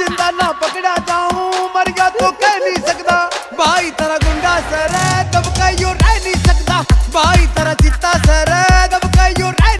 ਜਿੰਦਾ ਨਾ ਪਕੜਾ ਜਾਉਂ ਮਰ ਗਿਆ ਤੋ ਕਹਿ ਨਹੀਂ ਸਕਦਾ। ਭਾਈ ਤੇਰਾ ਗੁੰਡਾ ਸਰ ਹੈ ਦਬਕਾ ਯੋ ਰਹਿ ਨਹੀਂ ਸਕਦਾ। ਭਾਈ ਤੇਰਾ ਚਿੱਤਾ